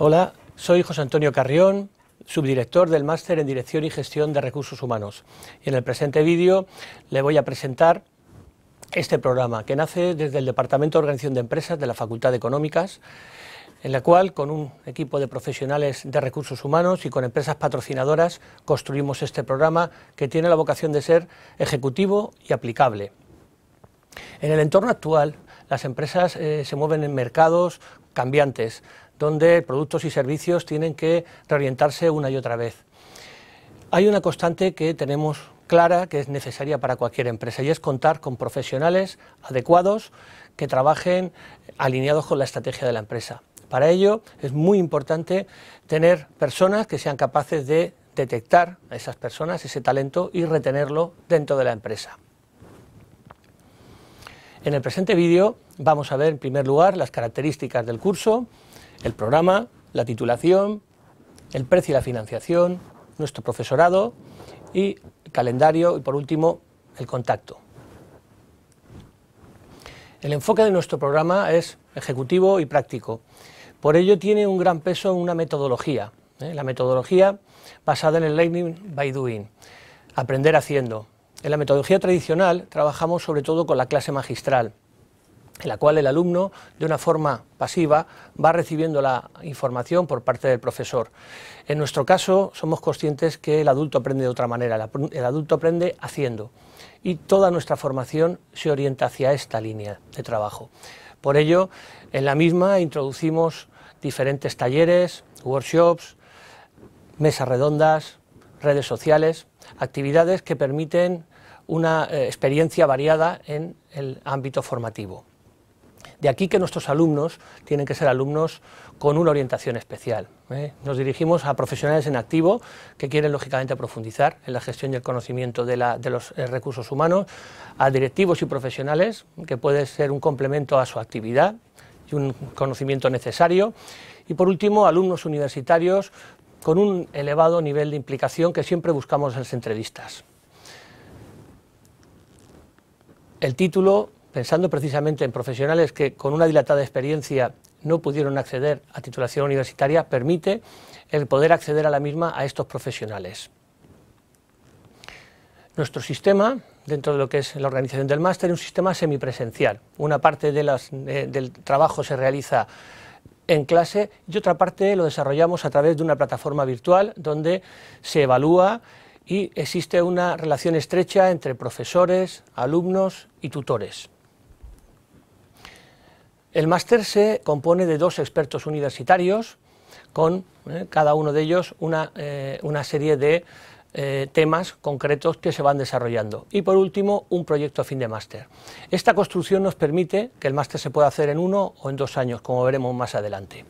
Hola, soy José Antonio Carrión, subdirector del Máster en Dirección y Gestión de Recursos Humanos. Y en el presente vídeo le voy a presentar este programa que nace desde el Departamento de Organización de Empresas de la Facultad de Económicas, en la cual con un equipo de profesionales de recursos humanos y con empresas patrocinadoras construimos este programa que tiene la vocación de ser ejecutivo y aplicable. En el entorno actual, las empresas eh, se mueven en mercados cambiantes, donde productos y servicios tienen que reorientarse una y otra vez. Hay una constante que tenemos clara que es necesaria para cualquier empresa y es contar con profesionales adecuados que trabajen alineados con la estrategia de la empresa. Para ello es muy importante tener personas que sean capaces de detectar a esas personas, ese talento y retenerlo dentro de la empresa. En el presente vídeo vamos a ver en primer lugar las características del curso, el programa, la titulación, el precio y la financiación, nuestro profesorado y el calendario y por último el contacto. El enfoque de nuestro programa es ejecutivo y práctico. Por ello tiene un gran peso una metodología, ¿eh? la metodología basada en el learning by doing, aprender haciendo. En la metodología tradicional trabajamos sobre todo con la clase magistral, en la cual el alumno, de una forma pasiva, va recibiendo la información por parte del profesor. En nuestro caso, somos conscientes que el adulto aprende de otra manera, el adulto aprende haciendo, y toda nuestra formación se orienta hacia esta línea de trabajo. Por ello, en la misma introducimos diferentes talleres, workshops, mesas redondas, redes sociales, actividades que permiten una eh, experiencia variada en el ámbito formativo. De aquí que nuestros alumnos tienen que ser alumnos con una orientación especial. ¿eh? Nos dirigimos a profesionales en activo que quieren lógicamente profundizar en la gestión y el conocimiento de, los eh, recursos humanos, a directivos y profesionales que puede ser un complemento a su actividad y un conocimiento necesario y por último alumnos universitarios con un elevado nivel de implicación que siempre buscamos en las entrevistas. El título pensando precisamente en profesionales que con una dilatada experiencia no pudieron acceder a titulación universitaria, permite el poder acceder a la misma a estos profesionales. Nuestro sistema, dentro de lo que es la organización del máster, es un sistema semipresencial. Una parte eh, del trabajo se realiza en clase y otra parte lo desarrollamos a través de una plataforma virtual donde se evalúa y existe una relación estrecha entre profesores, alumnos y tutores. El máster se compone de dos expertos universitarios, con eh, cada uno de ellos una, eh, serie de eh, temas concretos que se van desarrollando. Y por último, un proyecto a fin de máster. Esta construcción nos permite que el máster se pueda hacer en uno o en dos años, como veremos más adelante.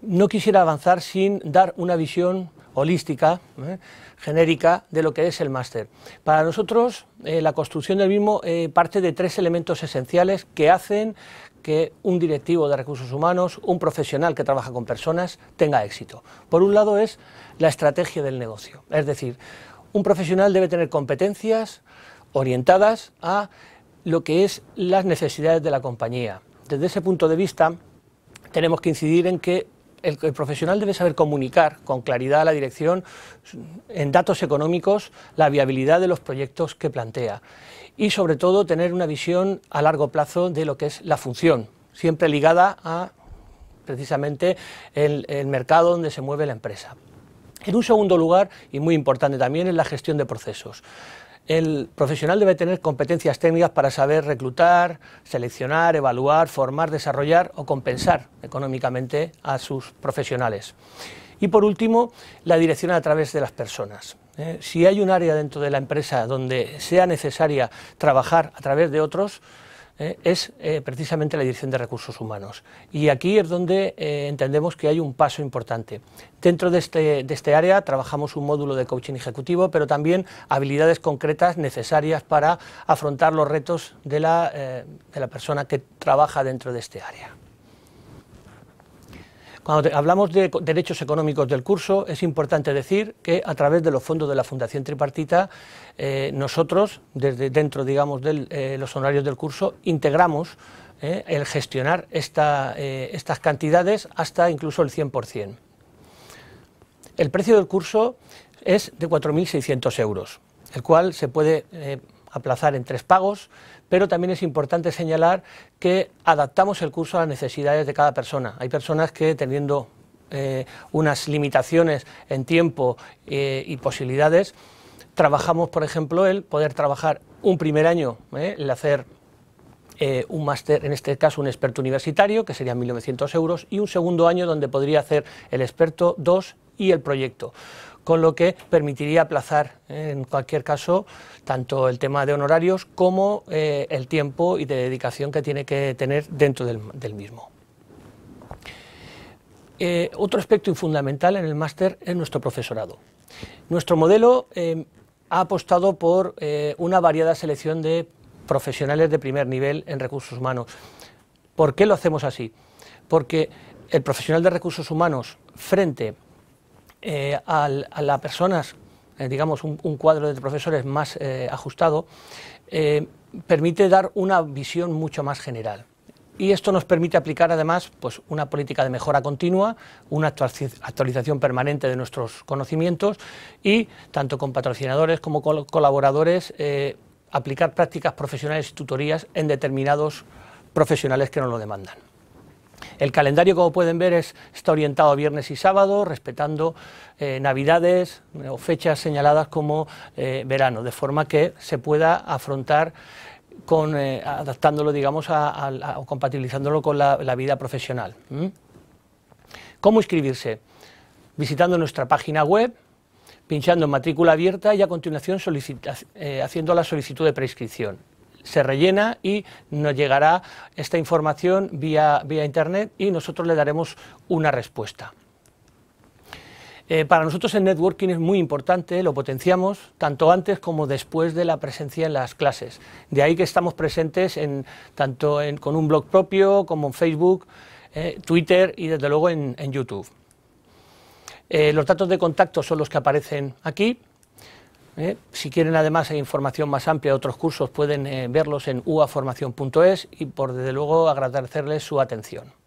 No quisiera avanzar sin dar una visión holística, ¿eh? genérica, de lo que es el máster. Para nosotros, eh, la construcción del mismo eh, parte de tres elementos esenciales que hacen que un directivo de recursos humanos, un profesional que trabaja con personas, tenga éxito. Por un lado es la estrategia del negocio, es decir, un profesional debe tener competencias orientadas a lo que es las necesidades de la compañía. Desde ese punto de vista, tenemos que incidir en que el, profesional debe saber comunicar con claridad a la dirección en datos económicos la viabilidad de los proyectos que plantea y sobre todo tener una visión a largo plazo de lo que es la función, siempre ligada a precisamente el, mercado donde se mueve la empresa. En un segundo lugar, y muy importante también, es la gestión de procesos. El profesional debe tener competencias técnicas para saber reclutar, seleccionar, evaluar, formar, desarrollar o compensar económicamente a sus profesionales. Y por último, la dirección a través de las personas. ¿eh? Si hay un área dentro de la empresa donde sea necesaria trabajar a través de otros, eh, es eh, precisamente la Dirección de Recursos Humanos. Y aquí es donde eh, entendemos que hay un paso importante. Dentro de este, de este, área trabajamos un módulo de coaching ejecutivo, pero también habilidades concretas necesarias para afrontar los retos de la, de la persona que trabaja dentro de este área. Cuando hablamos de derechos económicos del curso, es importante decir que a través de los fondos de la Fundación Tripartita, eh, nosotros, desde dentro digamos, de eh, los honorarios del curso, integramos el gestionar estas cantidades hasta incluso el 100%. El precio del curso es de 4.600 euros, el cual se puede aplazar en tres pagos, pero también es importante señalar que adaptamos el curso a las necesidades de cada persona. Hay personas que teniendo eh, unas limitaciones en tiempo eh, y posibilidades, trabajamos, por ejemplo, el poder trabajar un primer año, eh, el hacer un máster, en este caso un experto universitario, que serían 1.900 euros, y un segundo año donde podría hacer el experto 2 y el proyecto con lo que permitiría aplazar en cualquier caso tanto el tema de honorarios como eh, el tiempo y de dedicación que tiene que tener dentro del, mismo. Eh, otro aspecto fundamental en el máster es nuestro profesorado. Nuestro modelo eh, ha apostado por una variada selección de profesionales de primer nivel en recursos humanos. ¿Por qué lo hacemos así? Porque el profesional de recursos humanos frente eh, a, las personas, eh, digamos, un, cuadro de profesores más eh, ajustado, permite dar una visión mucho más general. Y esto nos permite aplicar además pues, una política de mejora continua, una actualización permanente de nuestros conocimientos y, tanto con patrocinadores como con colaboradores, aplicar prácticas profesionales y tutorías en determinados profesionales que nos lo demandan. El calendario, como pueden ver, está orientado a viernes y sábado, respetando eh, navidades eh, o fechas señaladas como eh, verano, de forma que se pueda afrontar con, adaptándolo, digamos, o compatibilizándolo con la, vida profesional. ¿Cómo inscribirse? Visitando nuestra página web, pinchando en matrícula abierta y a continuación haciendo la solicitud de prescripción se rellena y nos llegará esta información vía, vía Internet y nosotros le daremos una respuesta. Eh, para nosotros el networking es muy importante, lo potenciamos tanto antes como después de la presencia en las clases. De ahí que estamos presentes en, tanto con un blog propio como en Facebook, eh, Twitter y desde luego en, YouTube. Eh, los datos de contacto son los que aparecen aquí. ¿Eh? Si quieren además información más amplia de otros cursos pueden eh, verlos en uaformación.es y por desde luego agradecerles su atención.